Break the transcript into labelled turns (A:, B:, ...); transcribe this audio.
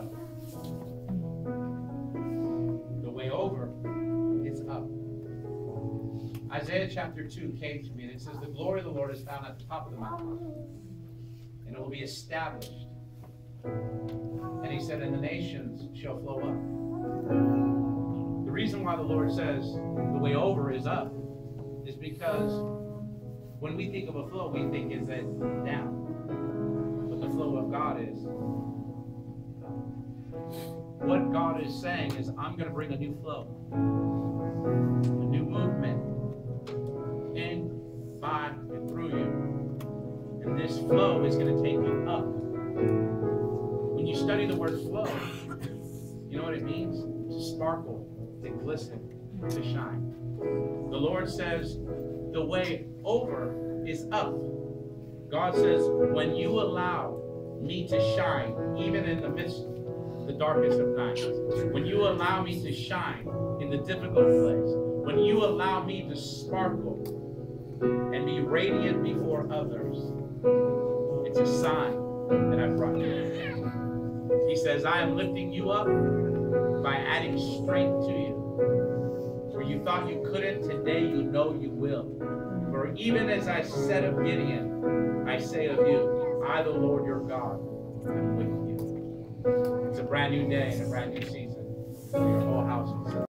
A: up. The way over is up. Isaiah chapter 2 came to me and it says, The glory of the Lord is found at the top of the mountain, and it will be established. And he said, And the nations shall flow up. The reason why the Lord says the way over is up is because when we think of a flow, we think is that down. But the flow of God is what God is saying is, I'm going to bring a new flow, a new movement in, by, and through you. And this flow is going to take you up. When you study the word flow, you know what it means? To sparkle, to glisten, to shine. The Lord says, the way over is up. God says, when you allow me to shine, even in the midst the darkest of nights, when you allow me to shine in the difficult place, when you allow me to sparkle and be radiant before others, it's a sign that I brought you. He says, I am lifting you up by adding strength to you. For you thought you couldn't, today you know you will. For even as I said of Gideon, I say of you, I, the Lord your God, brand new day and a brand new season for your whole house.